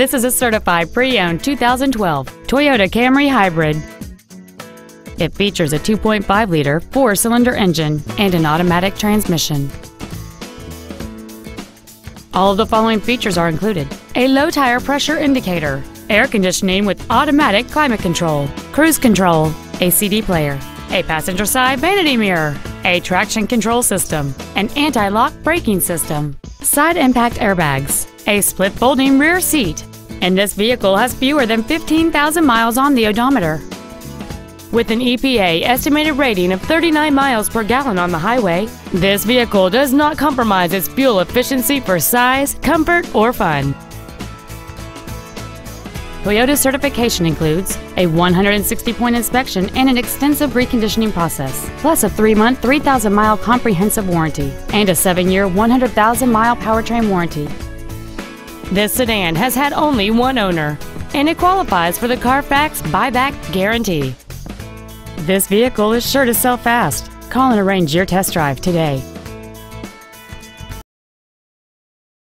This is a certified pre-owned 2012 Toyota Camry Hybrid. It features a 2.5-liter four-cylinder engine and an automatic transmission. All of the following features are included. A low tire pressure indicator, air conditioning with automatic climate control, cruise control, a CD player, a passenger side vanity mirror, a traction control system, an anti-lock braking system, side impact airbags, a split folding rear seat, and this vehicle has fewer than 15,000 miles on the odometer. With an EPA estimated rating of 39 miles per gallon on the highway, this vehicle does not compromise its fuel efficiency for size, comfort, or fun. Toyota's certification includes a 160-point inspection and an extensive reconditioning process, plus a 3-month, 3,000-mile comprehensive warranty and a 7-year, 100,000-mile powertrain warranty. This sedan has had only one owner, and it qualifies for the Carfax buyback guarantee. This vehicle is sure to sell fast. Call and arrange your test drive today.